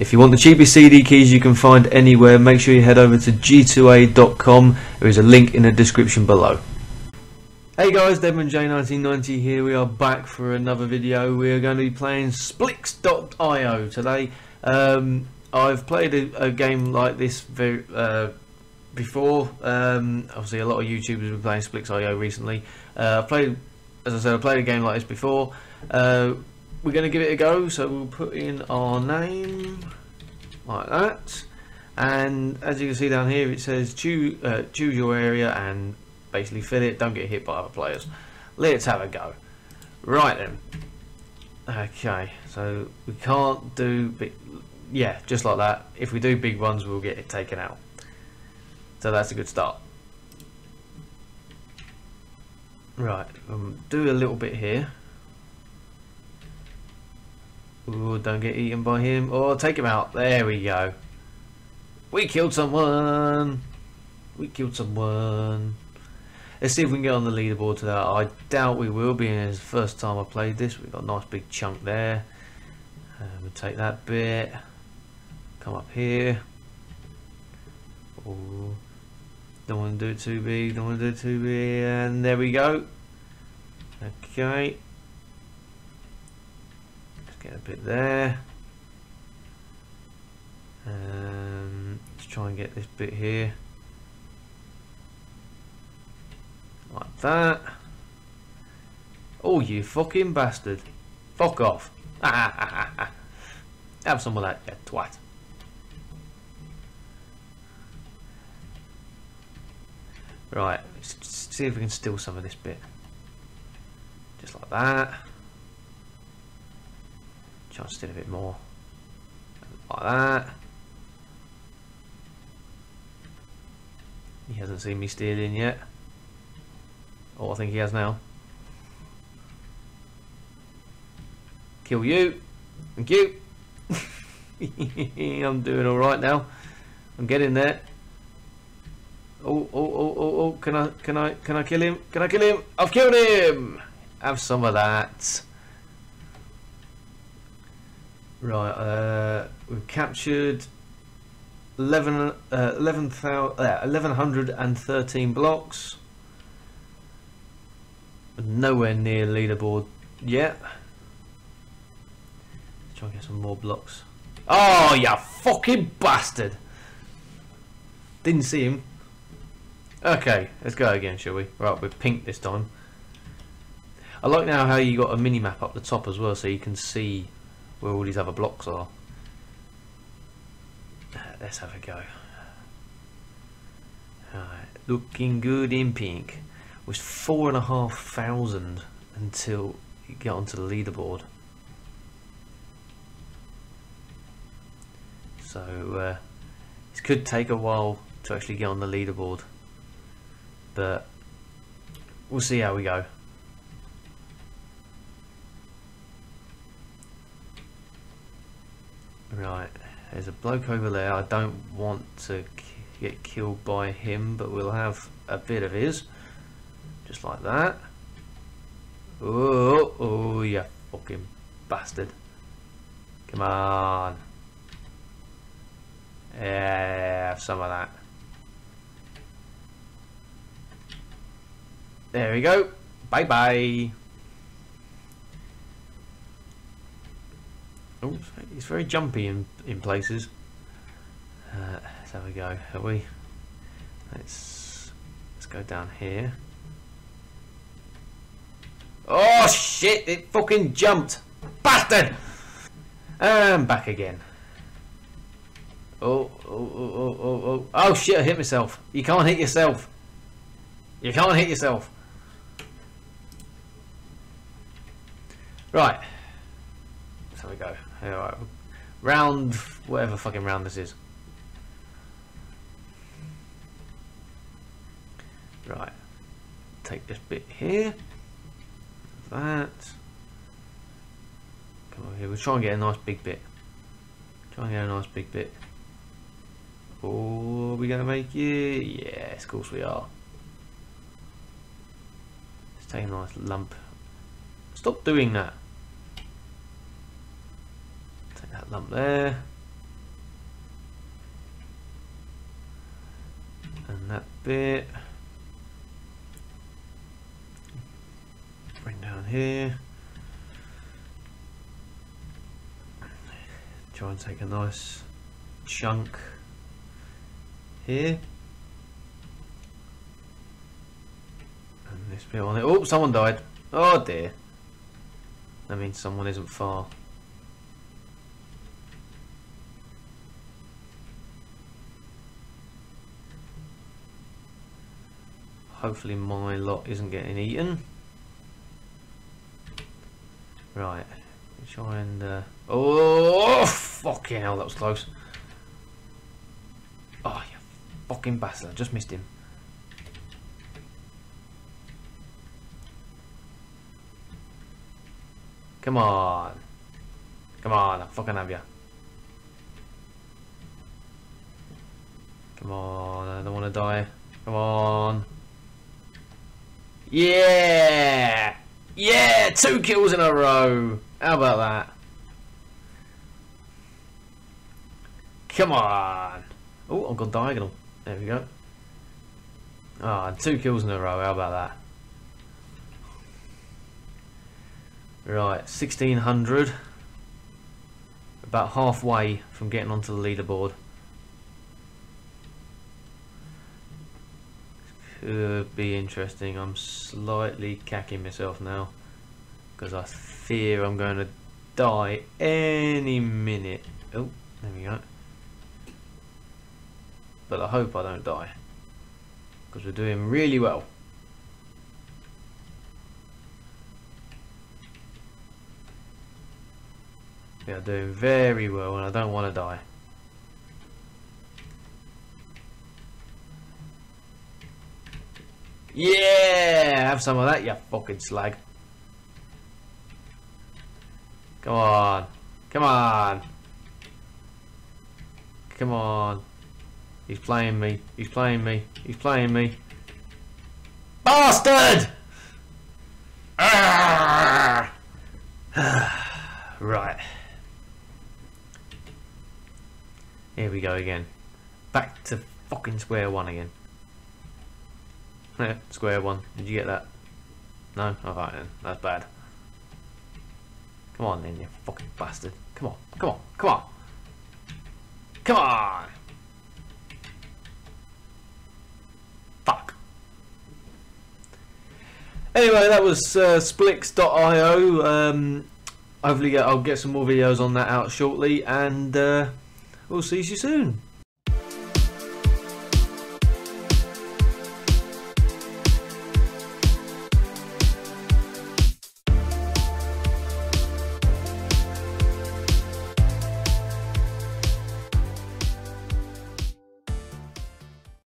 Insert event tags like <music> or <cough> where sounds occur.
If you want the cheapest CD keys you can find anywhere, make sure you head over to g2a.com. There is a link in the description below. Hey guys, Deadman J1990 here. We are back for another video. We are going to be playing Splix.io today. Um, I've played a, a, game like this very, uh, before. Um, obviously, a lot of YouTubers have been playing Splix.io recently. Uh, I've played, as I said, I played a game like this before. Uh, we're going to give it a go, so we'll put in our name like that. And as you can see down here, it says choose, uh, choose your area and basically fill it. Don't get hit by other players. Let's have a go. Right then. Okay, so we can't do big, yeah, just like that. If we do big ones, we'll get it taken out. So that's a good start. Right, um, do a little bit here. Ooh, don't get eaten by him. Or oh, take him out. There we go. We killed someone. We killed someone. Let's see if we can get on the leaderboard to that. I doubt we will be. It's the first time I played this. We've got a nice big chunk there. Uh, we'll take that bit. Come up here. Ooh. Don't want to do it too big. Don't want to do it too big. And there we go. Okay. Get a bit there. Um, let's try and get this bit here. Like that. Oh, you fucking bastard. Fuck off. <laughs> Have some of that, you twat. Right, let's see if we can steal some of this bit. Just like that. Steal a bit more. Like that. He hasn't seen me stealing yet. Oh, I think he has now. Kill you. Thank you. <laughs> I'm doing alright now. I'm getting there. Oh, oh, oh, oh, oh, can I, can I, can I kill him? Can I kill him? I've killed him! Have some of that. Right, uh, we've captured 11, uh, 11, 000, uh, 1113 blocks. Nowhere near leaderboard yet. Let's try and get some more blocks. Oh, you fucking bastard! Didn't see him. Okay, let's go again, shall we? Right, we're pink this time. I like now how you got a mini map up the top as well, so you can see where all these other blocks are. Let's have a go. Looking good in pink. Was four and a half thousand until you get onto the leaderboard. So uh, it could take a while to actually get on the leaderboard but we'll see how we go. Right, there's a bloke over there. I don't want to get killed by him, but we'll have a bit of his. Just like that. Oh, oh, you fucking bastard. Come on. Yeah, some of that. There we go. Bye bye Oh, it's very jumpy in in places. Uh, have a go. Have we? Let's let's go down here. Oh shit! It fucking jumped, bastard! And back again. Oh, oh, oh, oh, oh, oh. Oh shit, I hit myself. You can't hit yourself. You can't hit yourself. Right. So we go. Alright. Round, whatever fucking round this is. Right. Take this bit here. That. Come on here. We'll try and get a nice big bit. Try and get a nice big bit. Oh, are we going to make it? Yes, of course we are. Let's take a nice lump. Stop doing that lump there. And that bit. Bring down here. Try and take a nice chunk here. And this bit on it. Oh, someone died. Oh dear. That means someone isn't far. Hopefully my lot isn't getting eaten. Right. Try and... Uh, oh, fucking hell, that was close. Oh, you fucking bastard. I just missed him. Come on. Come on, I fucking have you. Come on, I don't want to die. Come on. Yeah! Yeah! Two kills in a row! How about that? Come on! Oh, I've gone diagonal. There we go. Ah, oh, two kills in a row. How about that? Right, 1600. About halfway from getting onto the leaderboard. Could be interesting. I'm slightly cacking myself now. Because I fear I'm going to die any minute. Oh, there we go. But I hope I don't die. Because we're doing really well. We are doing very well and I don't want to die. Yeah! Have some of that, you fucking slag. Come on. Come on. Come on. He's playing me. He's playing me. He's playing me. Bastard! <sighs> Right. Here we go again. Back to fucking square one again. Yeah, square one. Did you get that? No? Alright then. That's bad. Come on then, you fucking bastard. Come on. Come on. Come on. Come on! Fuck. Anyway, that was uh, Splix.io. Um, hopefully I'll get some more videos on that out shortly and uh, we'll see you soon.